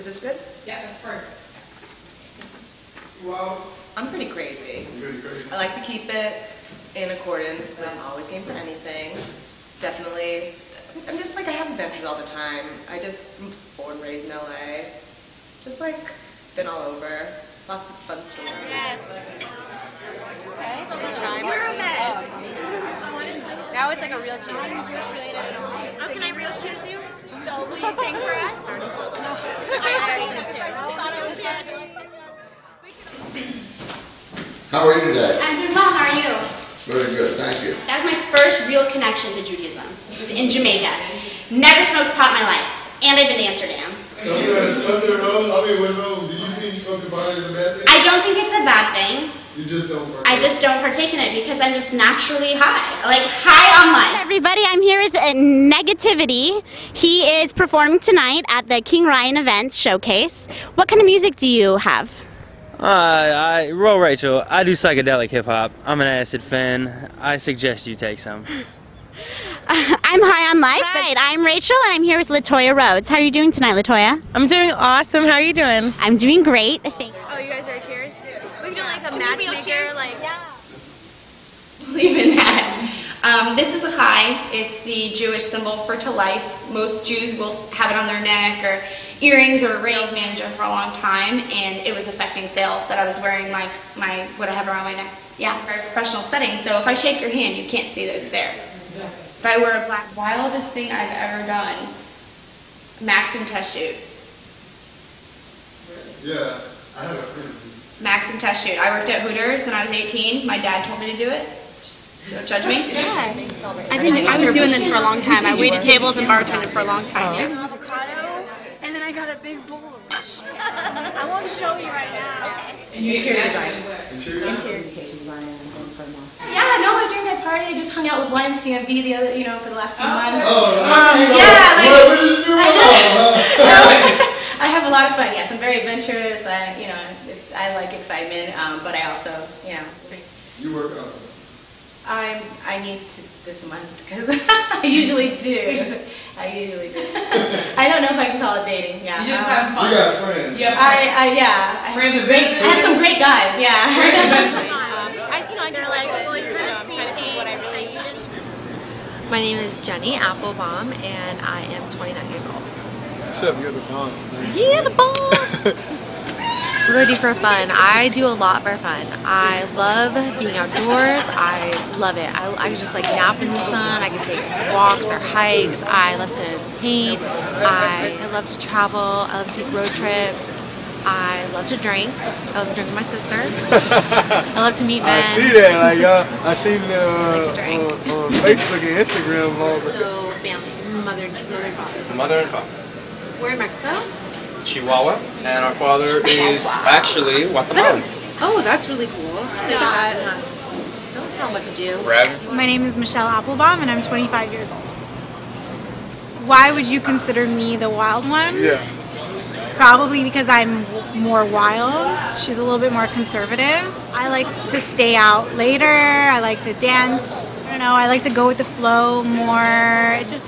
Is this good? Yeah, that's perfect. Well, I'm pretty crazy. you're pretty crazy. I like to keep it in accordance with always game for anything. Definitely, I'm just like, I have adventures all the time. I just, am born and raised in LA. Just like, been all over. Lots of fun stories. Yes. Okay. You're a mess. Oh, now it's like a real cheers. Oh, can I real cheers you? So will you sing for us? I already spilled it. I already did too. Real cheers. How are you today? I'm doing well. How are you? Very good, thank you. That was my first real connection to Judaism. It was in Jamaica. Never smoked pot in my life. And I've been to Amsterdam. Sunday, Sunday roll, I mean, when roll, do you think smoking pot is a bad thing? I don't think it's a bad thing. You just don't work. I just don't partake in it because I'm just naturally high. Like high on life. Everybody, I'm here with uh, Negativity. He is performing tonight at the King Ryan Events Showcase. What kind of music do you have? Uh, I, well, Rachel, I do psychedelic hip hop. I'm an acid fan. I suggest you take some. I'm high on life. Right. I'm Rachel and I'm here with Latoya Rhodes. How are you doing tonight, Latoya? I'm doing awesome. How are you doing? I'm doing great. Thank you. Oh, you guys are cheers? We can do like a matchmaker, like. yeah. believe in that. Um, this is a chai. It's the Jewish symbol for to life. Most Jews will have it on their neck or earrings or sales manager for a long time, and it was affecting sales that I was wearing my, my what I have around my neck. Yeah, very professional setting. So if I shake your hand, you can't see that it's there. If I wear a black, wildest thing I've ever done, Maxim test shoot. Yeah, I have a friend. Maxim test shoot. I worked at Hooters when I was 18. My dad told me to do it. Don't judge me. Yeah. I think I was doing this for a long time. I waited tables and bartended for a long time. Yeah. Avocado, and then I got a big bowl of shit. I want to show you right now. Interior design. Yeah, no, during that party, I just hung out with YMCMB the other, you know, for the last few months. Oh, Um, so, yeah, like- what, what you do wrong, huh? I have a lot of fun. Yes, I'm very adventurous. I, you know, it's, I like excitement, um, but I also, you know, You work out. I'm, I need to this month because I usually do. I usually do. I don't know if I can call it dating. Yeah. You just have You fun. got friends. You have I, friends. I, yeah. I have, Friends some with great. I have some great guys. Yeah. Um, I, you know, I just like, well, you're gonna try to see what I really needed. My name is Jenny Applebaum, and I am 29 years old. What's up, you're the bomb. Yeah, the bomb. what do I for fun? I do a lot for fun. I love being outdoors. I love it. I, I just like nap in the sun. I can take walks or hikes. I love to paint. I, I love to travel. I love to take road trips. I love to drink. I love to drink with my sister. I love to meet men. I see that, like, uh, I seen the, Like uh, drink. on, on Facebook and Instagram all the So, family, mother, mother and father. Mother and father. We're in Mexico. Chihuahua, and our father is actually Guatemalan. Oh, that's really cool. Stop. Don't tell him what to do. Raven. My name is Michelle Applebaum, and I'm 25 years old. Why would you consider me the wild one? Yeah. Probably because I'm more wild. She's a little bit more conservative. I like to stay out later. I like to dance. I don't know. I like to go with the flow more. It just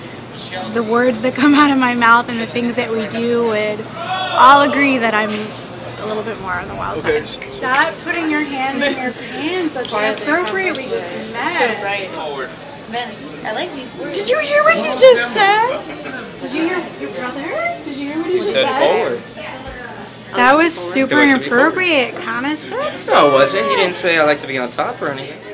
the words that come out of my mouth and the things that we do would all agree that I'm a little bit more on the wild Okay. side. Stop putting your hands in your pants. That's inappropriate. We just met. Forward. I like these words. Did you hear what he just said? Did you hear your brother? Did you hear what he just Said said? forward. That was super It was to be forward. inappropriate, kind of said. No, it wasn't. He didn't say I like to be on top or anything.